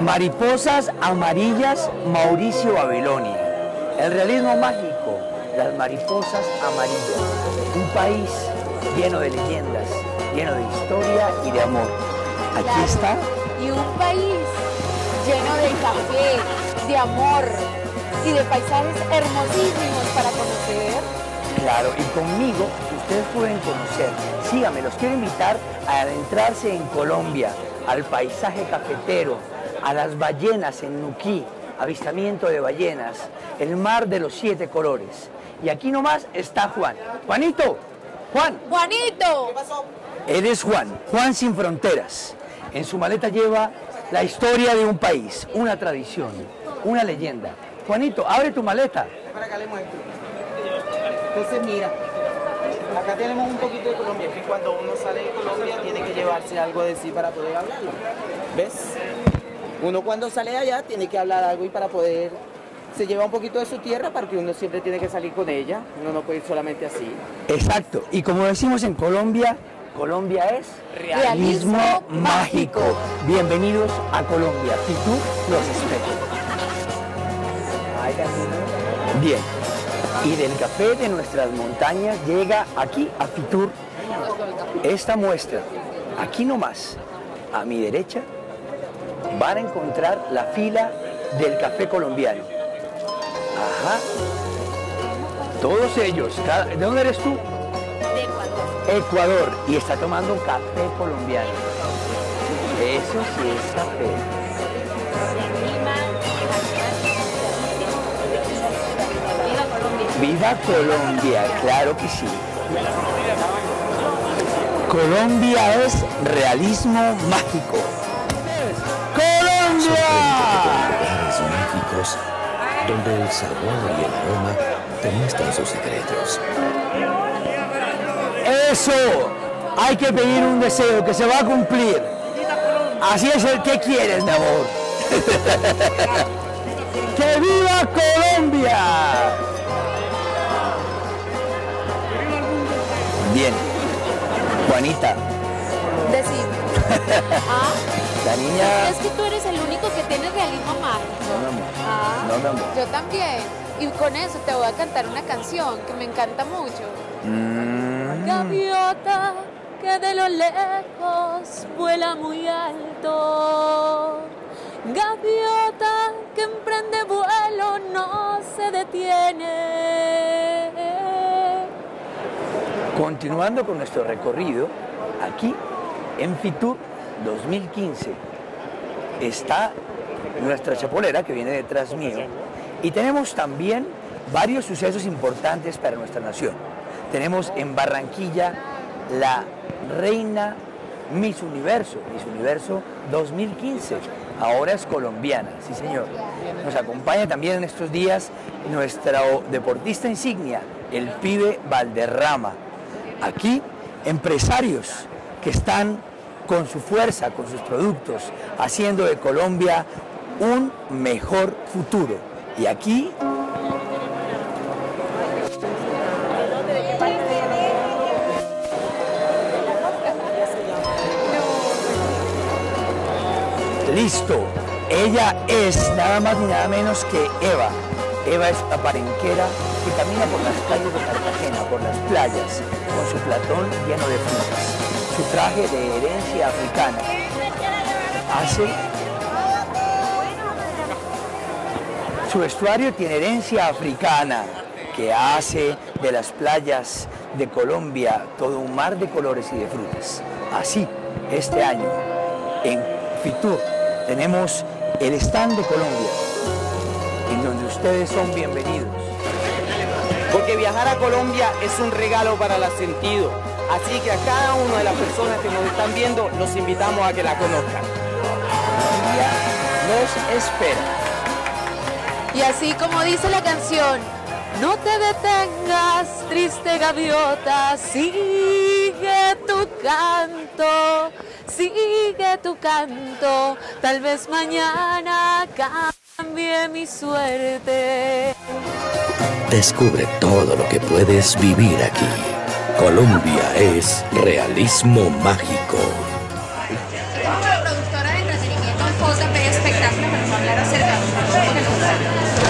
Mariposas amarillas Mauricio Babilonia. El realismo mágico, las mariposas amarillas. Un país lleno de leyendas, lleno de historia y de amor. Aquí Claro. está Y un país lleno de café, de amor y de paisajes hermosísimos para conocer. Claro, y conmigo ustedes pueden conocer. Síganme, los quiero invitar a adentrarse en Colombia, al paisaje cafetero, a las ballenas en Nuquí, avistamiento de ballenas, el mar de los siete colores. Y aquí nomás está Juan. Juanito, Juan, Juanito, él es Juan, Juan sin fronteras. En su maleta lleva la historia de un país, una tradición, una leyenda. Juanito, abre tu maleta. Para acá le muestro. Entonces mira, acá tenemos un poquito de Colombia, que cuando uno sale de Colombia tiene que llevarse algo de sí para poder hablarlo. ¿Ves? Uno cuando sale de allá tiene que hablar algo y para poder... Se lleva un poquito de su tierra para que uno siempre tiene que salir con ella. Uno no puede ir solamente así. Exacto. Y como decimos en Colombia, Colombia es Realismo mágico. Bienvenidos a Colombia. Fitur los espera. Bien. Y del café de nuestras montañas llega aquí a Fitur esta muestra. Aquí nomás, a mi derecha, van a encontrar la fila del café colombiano. Ajá. Todos ellos. cada- ¿De dónde eres tú? Ecuador y está tomando café colombiano. Eso sí es café. Viva Colombia, claro que sí. Colombia es realismo mágico. ¡Colombia! lugares mágicos donde el sabor y el aroma te muestran sus secretos. Eso. Hay que pedir un deseo que se va a cumplir. Así es el que quieres, mi amor. ¡Que viva Colombia! Bien. Juanita, decime. Ah, la niña... es que tú eres el único que tiene realismo mágico. No, mi amor. Ah, No, mi amor. yo también. Y con eso te voy a cantar una canción que me encanta mucho. Mm, Gaviota que de lo lejos vuela muy alto. Gaviota que emprende vuelo no se detiene. Continuando con nuestro recorrido, aquí en Fitur 2015 está nuestra chapolera que viene detrás mío y tenemos también varios sucesos importantes para nuestra nación. Tenemos en Barranquilla la reina Miss Universo, Miss Universo 2015. Ahora es colombiana, sí señor. Nos acompaña también en estos días nuestro deportista insignia, el pibe Valderrama. Aquí, empresarios que están con su fuerza, con sus productos, haciendo de Colombia un mejor futuro. Y aquí Listo. Ella es nada más ni nada menos que Eva. Eva es la parenquera que camina por las calles de Cartagena, por las playas, con su platón lleno de frutas. Su traje de herencia africana hace... Su vestuario tiene herencia africana que hace de las playas de Colombia todo un mar de colores y de frutas. Así, este año, en Fitur, tenemos el stand de Colombia, en donde ustedes son bienvenidos. Porque viajar a Colombia es un regalo para el sentido. Así que a cada una de las personas que nos están viendo, los invitamos a que la conozcan. Colombia nos espera. Y así como dice la canción, no te detengas, triste gaviota, sigue tu canto, sigue tu canto, tal vez mañana cambie mi suerte. Descubre todo lo que puedes vivir aquí. Colombia es realismo mágico.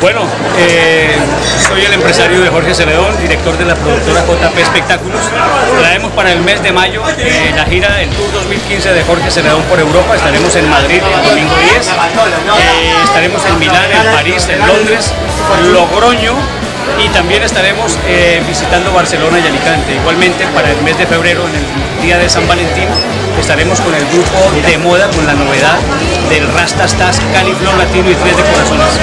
Bueno, eh, soy el empresario de Jorge Celedón, director de la productora JP Espectáculos. Traemos para el mes de mayo eh, la gira del Tour 2015 de Jorge Celedón por Europa. Estaremos en Madrid el domingo 10, eh, estaremos en Milán, en París, en Londres, Logroño y también estaremos visitando Barcelona y Alicante. Igualmente para el mes de febrero, en el día de San Valentín, estaremos con el grupo de moda con la novedad del Rastastas Califlor Latino y Tres de Corazones.